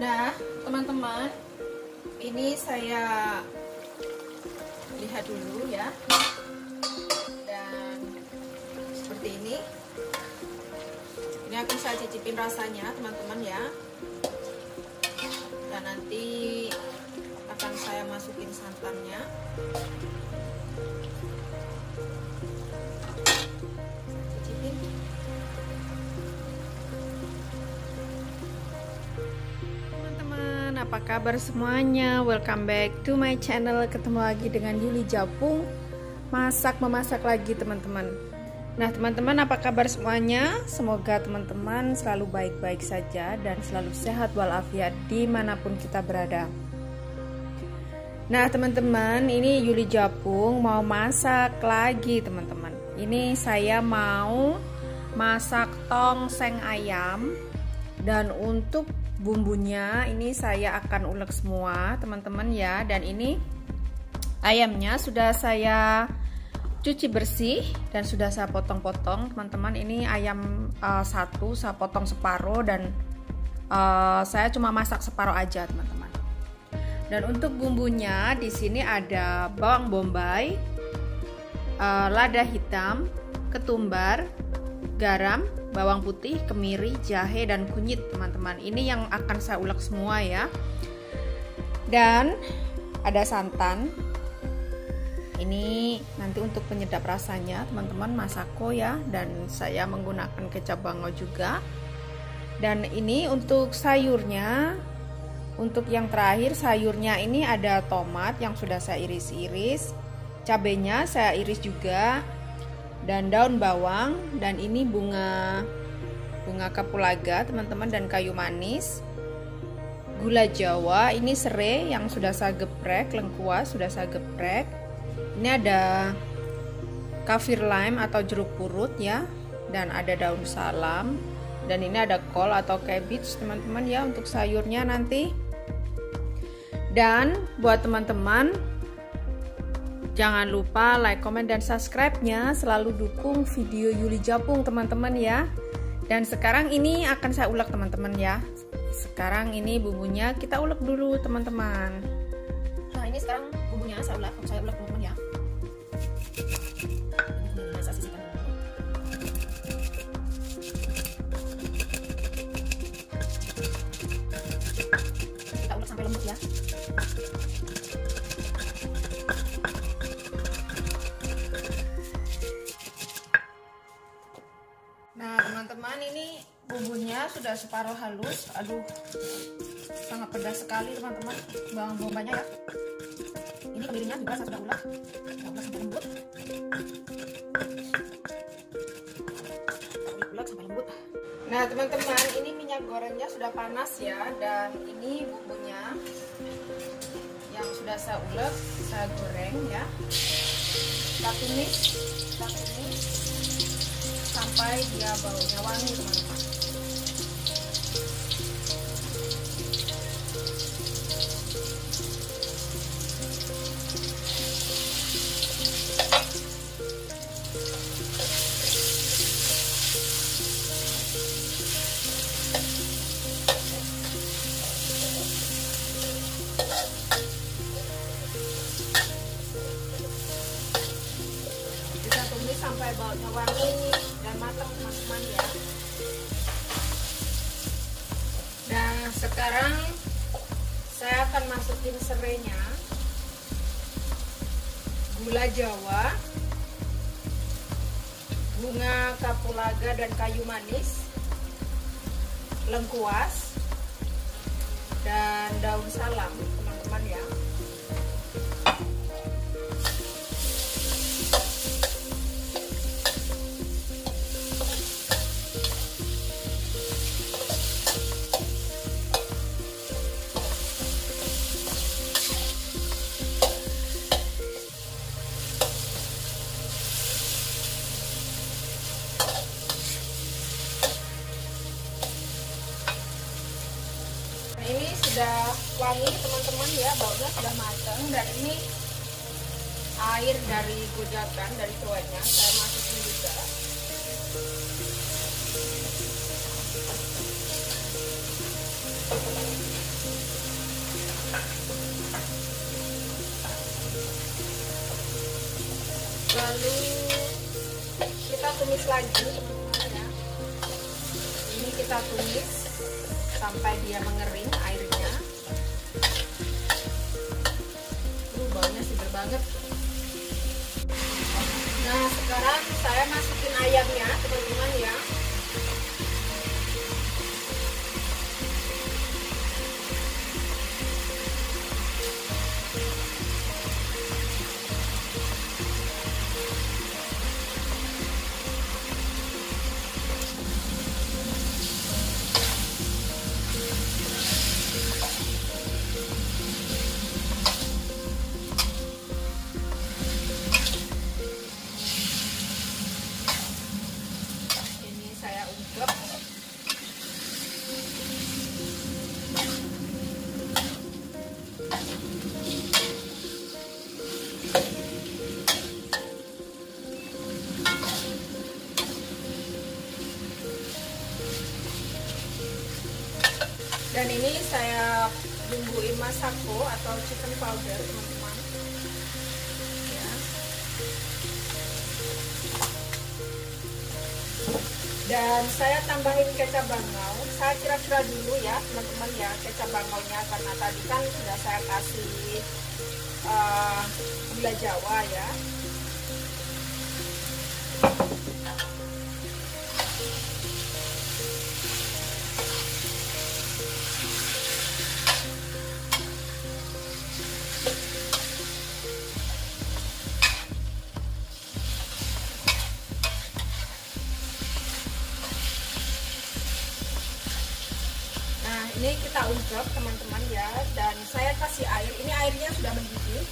Nah, teman-teman, ini saya lihat dulu ya. Dan seperti ini. Ini akan saya cicipin rasanya, teman-teman ya. Dan nanti akan saya masukin santannya. Apa kabar semuanya? Welcome back to my channel. Ketemu lagi dengan Yuli Japung. Masak memasak lagi, teman-teman. Nah, teman-teman, apa kabar semuanya? Semoga teman-teman selalu baik-baik saja dan selalu sehat walafiat di mana pun kita berada. Nah, teman-teman, ini Yuli Japung mau masak lagi, teman-teman. Ini saya mau masak tongseng ayam dan untuk bumbunya ini saya akan ulek semua teman-teman ya. Dan ini ayamnya sudah saya cuci bersih dan sudah saya potong-potong. Teman-teman ini ayam uh, satu saya potong separuh dan uh, saya cuma masak separuh aja teman-teman. Dan untuk bumbunya di sini ada bawang bombay uh, lada hitam ketumbar garam bawang putih, kemiri, jahe, dan kunyit teman-teman. Ini yang akan saya ulek semua ya. Dan ada santan. Ini nanti untuk penyedap rasanya teman-teman masako ya. Dan saya menggunakan kecap bango juga. Dan ini untuk sayurnya untuk yang terakhir sayurnya ini ada tomat yang sudah saya iris-iris. Cabenya saya iris juga dan daun bawang dan ini bunga bunga kapulaga teman-teman dan kayu manis. Gula jawa ini serai yang sudah saya geprek lengkuas sudah saya geprek. Ini ada kafir lime atau jeruk purut ya dan ada daun salam. Dan ini ada kol atau cabbage teman-teman ya untuk sayurnya nanti. Dan buat teman-teman Jangan lupa like, comment, dan subscribe-nya. Selalu dukung video Yuli Japung teman-teman ya. Dan sekarang ini akan saya ulek teman-teman ya. Sekarang ini bumbunya kita ulek dulu teman-teman. Nah ini sekarang bumbunya saya ulek, saya ulek teman-teman separuh halus. Aduh, sangat pedas sekali, teman-teman. Bawang bombanya ya. Ini kemirinya juga saya sudah ulek sampai lembut. ulek sampai lembut. Nah, teman-teman, ini minyak gorengnya sudah panas ya dan ini bumbunya yang sudah saya ulek, saya goreng ya. Kita tumis, kita tumis sampai dia baunya wangi teman-teman gula jawa bunga kapulaga dan kayu manis lengkuas dan daun salam ini teman-teman ya baunya sudah matang dan ini air dari gojakan dari tuanya saya masukin juga. Lalu kita tumis lagi. Ini kita tumis sampai dia mengering. Ayamnya teman-teman ya dan ini saya bumbuin masako atau chicken powder teman-teman. Ya. Dan saya tambahin kecap bangau. Saya kira-kira dulu ya teman-teman ya kecap bangaunya. Karena tadi kan sudah saya kasih uh, gula jawa ya ini kita ungkep teman-teman ya. Dan saya kasih air. Ini airnya sudah mendidih.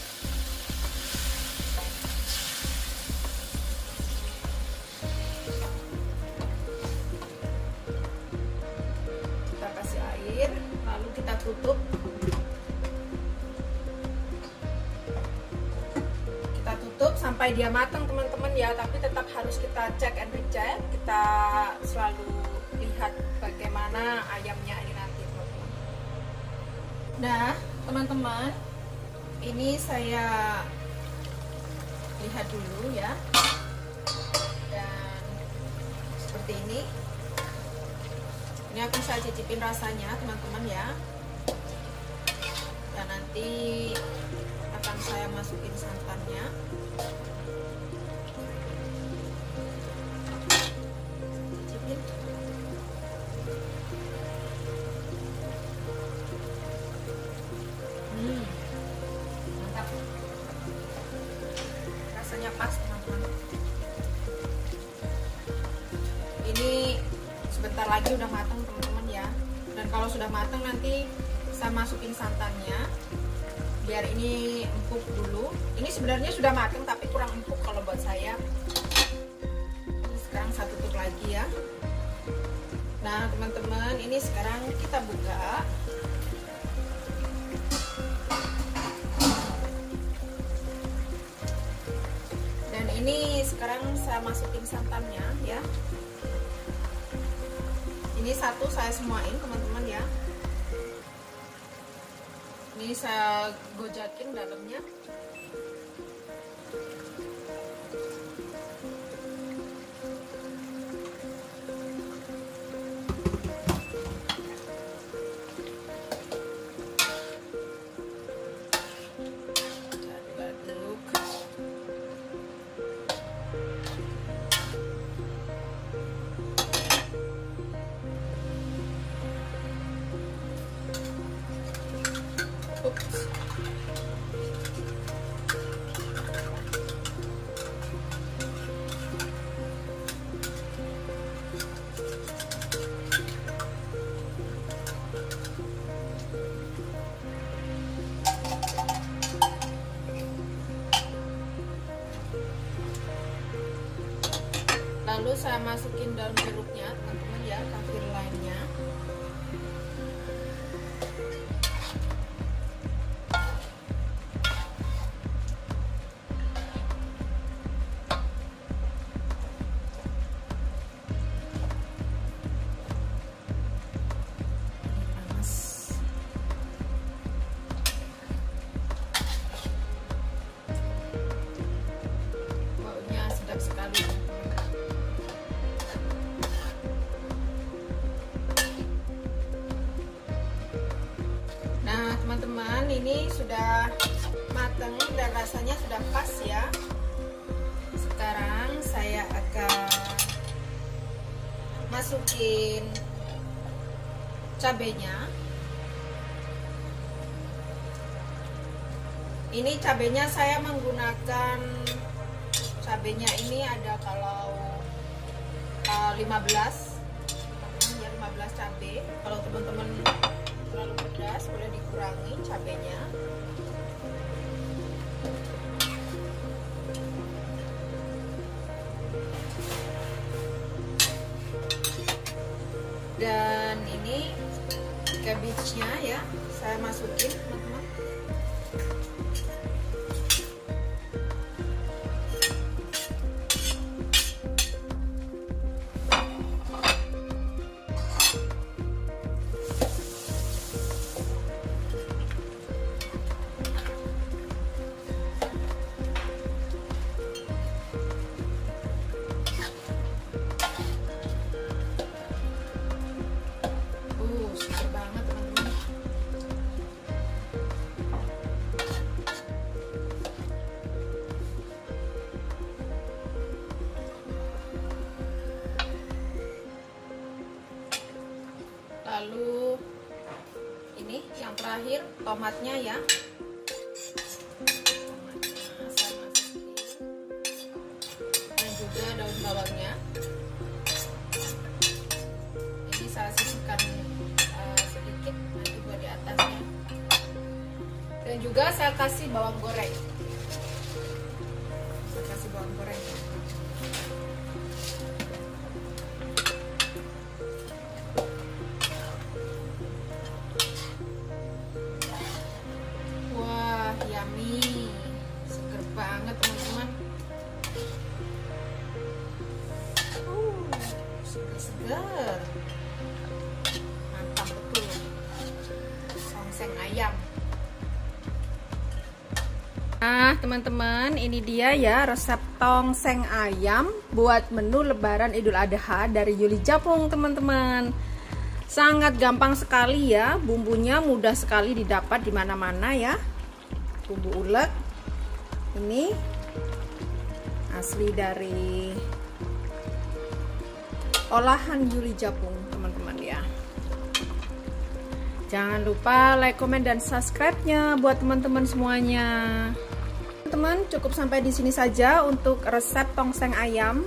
Kita kasih air lalu kita tutup. Kita tutup sampai dia matang teman-teman ya. Tapi tetap harus kita cek and recheck. Kita selalu lihat bagaimana ayamnya Nah, teman-teman, ini saya lihat dulu ya. Dan seperti ini. Ini akan saya cicipin rasanya, teman-teman ya. Dan nanti akan saya masukin santannya. Lagi udah matang teman-teman ya. Dan kalau sudah matang nanti saya masukin santannya. Biar ini empuk dulu. Ini sebenarnya sudah matang tapi kurang empuk kalau buat saya. Sekarang saya tutup lagi ya. Nah teman-teman ini sekarang kita buka. Ini sekarang saya masukin santannya ya ini satu saya semuain teman-teman ya. Ini saya gojakin dalamnya saya masukin daun jeruknya masukin cabenya. Ini cabenya saya menggunakan cabenya ini ada kalau uh, 15 ya 15 cabai kalau teman-teman terlalu pedas boleh dikurangi cabenya dan ini cabbage-nya ya saya masukin teman-teman ini yang terakhir tomatnya ya. Dan juga daun bawangnya. Ini saya sisihkan uh, sedikit nanti buat di atasnya. Dan juga saya kasih bawang goreng teman-teman ini dia ya resep tongseng ayam buat menu lebaran idul adha dari Yuli Japung teman-teman. Sangat gampang sekali ya bumbunya mudah sekali didapat di mana-mana ya. Bumbu ulek ini asli dari olahan Yuli Japung teman-teman ya. Jangan lupa like, comment, dan subscribe-nya buat teman-teman semuanya teman-teman cukup sampai di sini saja untuk resep tongseng ayam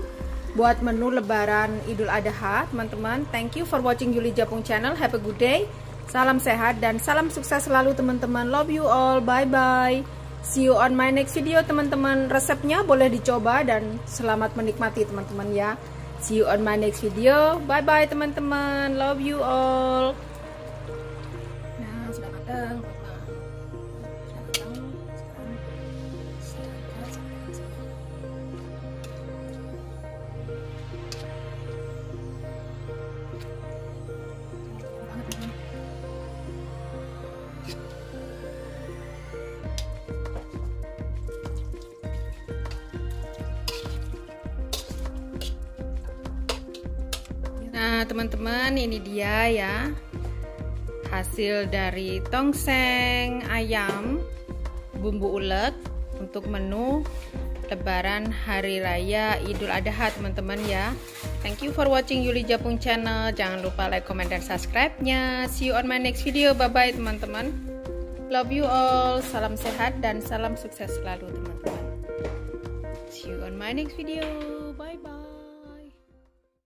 buat menu lebaran idul adha teman-teman thank you for watching Yuli Japung channel have a good day salam sehat dan salam sukses selalu teman-teman love you all bye bye see you on my next video teman-teman resepnya boleh dicoba dan selamat menikmati teman-teman ya See you on my next video. Bye bye teman-teman. Love you all. Nah, sudah matang. Nah teman-teman ini dia ya. Hasil dari tongseng ayam Bumbu ulek Untuk menu Lebaran Hari Raya Idul Adha teman-teman ya. Thank you for watching Yuli Japung channel. Jangan lupa like, comment, dan subscribe-nya. See you on my next video. Bye bye teman-teman. Love you all. Salam sehat dan salam sukses selalu teman-teman. See you on my next video